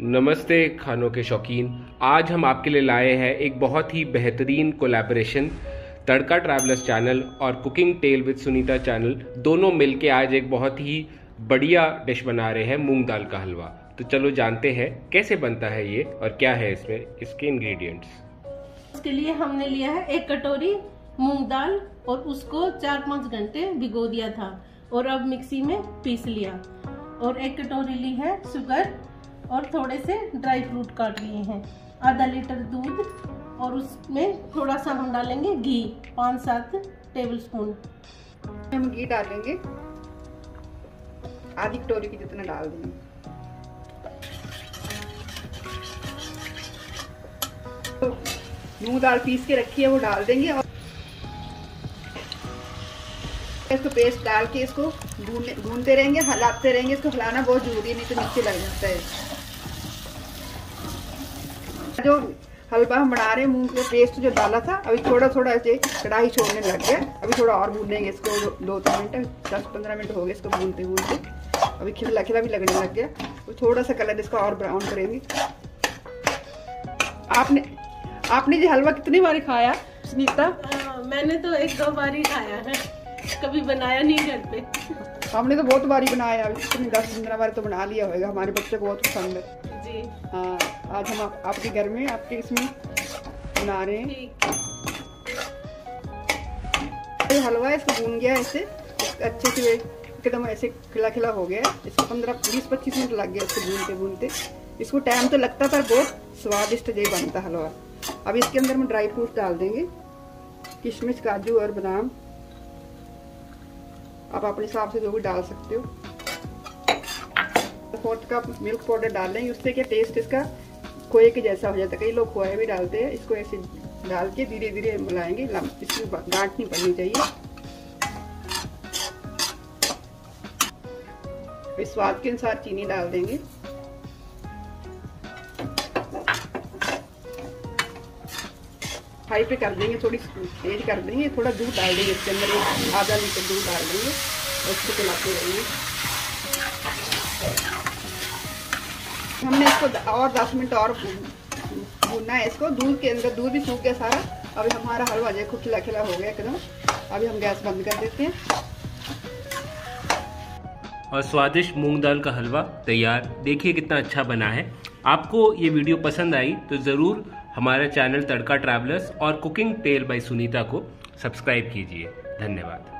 नमस्ते खानों के शौकीन। आज हम आपके लिए लाए हैं एक बहुत ही बेहतरीन कोलैबोरेशन तड़का ट्रैवलर्स चैनल और Cooking Tale with Sunita channel दोनों मिलके आज एक बहुत ही बढ़िया डिश बना रहे हैं, मूंग दाल का हलवा। तो चलो जानते हैं, कैसे बनता है ये और क्या है इसमें, इसके इंग्रेडिएंट्स उसके लिए हमने लिया है एक कटोरी मूंग दाल और उसको चार पाँच घंटे भिगो दिया था और अब मिक्सी में पीस लिया। और एक कटोरी ली है शुगर और थोड़े से ड्राई फ्रूट काट लिए हैं। आधा लीटर दूध और उसमें थोड़ा सा हम डालेंगे घी पाँच सात टेबल स्पून हम घी डालेंगे। आधी कटोरी की जितना डाल देंगे। तो मूंग दाल पीस के रखी है, वो डाल देंगे और इसको पेस्ट डाल के इसको भूनते रहेंगे, हलाते रहेंगे। इसको हिलाना बहुत ज़रूरी है, नहीं तो नीचे लग जाता है। जो हलवा हम बना रहे हैं मूंग का पेस्ट जो डाला था अभी थोड़ा थोड़ा ऐसे कढ़ाई छोड़ने लग गया अभी थोड़ा और भूनेंगे इसको दो तीन मिनट दस पंद्रह मिनट हो गए इसको भूनते भूनते। अभी खिला खिला भी लगने लग गया तो थोड़ा सा कलर इसका और ब्राउन करेंगे। आपने आपने ये हलवा कितनी बार खाया सुनीता? मैंने तो एक दो बार ही खाया है। कभी बनाया नहीं घर पे। हमने तो बहुत बारी बनाया अभी दस पंद्रह बार तो बना लिया होगा। हमारे बच्चे को बहुत पसंद है। हाँ आज हम आप, आपके घर में आपके इसमें बना रहे हैं। हलवा इसको भून गया ऐसे अच्छे से एकदम ऐसे खिला खिला हो गया इसको पंद्रह बीस पच्चीस मिनट लग गया इसको भूनते भूनते। इसको टाइम तो लगता पर बहुत स्वादिष्ट जो बनता हलवा। अब इसके अंदर हम ड्राई फ्रूट डाल देंगे। किशमिश काजू और बादाम। आप अपने हिसाब से जो भी डाल सकते हो। फोर्थ कप मिल्क पाउडर डाल लेंगे उससे क्या टेस्ट इसका खोए के जैसा हो जाता है। कई लोग खोए भी डालते हैं, इसको ऐसे डाल के धीरे धीरे मिलाएँगे इसकी गांठ नहीं पड़नी चाहिए। स्वाद के अनुसार चीनी डाल देंगे। हाई पे कर देंगे, थोड़ी तेज कर देंगे, थोड़ा दूध डाल देंगे, इसके अंदर आधा लीटर दूध डाल देंगे, और उसको पिलाते रहेंगे। हमने इसको और दस मिनट और भूनना है इसको, दूध के अंदर, दूध भी सूख गया सारा। अभी हमारा हलवा देखो खिला खिला हो गया एकदम। अभी हम गैस बंद कर देते हैं। और स्वादिष्ट मूंग दाल का हलवा तैयार। देखिए कितना अच्छा बना है। आपको ये वीडियो पसंद आई तो ज़रूर हमारा चैनल तड़का ट्रैवलर्स और कुकिंग टेल बाय सुनीता को सब्सक्राइब कीजिए। धन्यवाद।